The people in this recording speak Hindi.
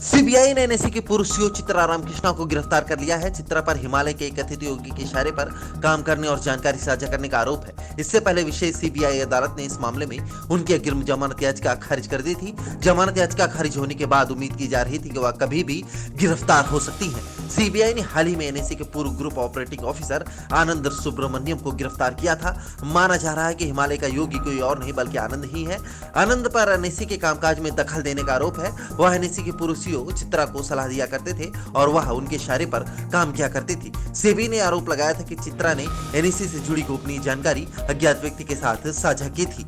सीबीआई ने एनएसी के पूर्व सीओ चित्रा रामकृष्णा को गिरफ़्तार कर लिया है। चित्रा पर हिमालय के एक कथित योगी के इशारे पर काम करने और जानकारी साझा करने का आरोप है। इससे पहले विशेष सीबीआई अदालत ने इस मामले में उनकी अग्रिम जमानत याचिका खारिज कर दी थी। जमानत याचिका खारिज होने के बाद उम्मीद की जा रही थी कि वह कभी भी गिरफ़्तार हो सकती है। सीबीआई ने हाल ही में एनएससी के पूर्व group operating officer Anand Subramaniam को गिरफ़्तार किया था। माना जा रहा है कि हिमालय का योगी कोई और नहीं, बल्कि आनंद ही है। आनंद पर एनएससी के कामकाज में दखल देने का आरोप है। वह एनएससी के पूर्व सीओ चित्रा को सलाह दिया करते थे और वह उनके इशारे पर काम किया करती थी। सेबी ने आरोप लगाया था कि चित्रा ने एनएससी से जुड़ी गोपनीय जानकारी अज्ञात व्यक्ति के साथ साझा की थी।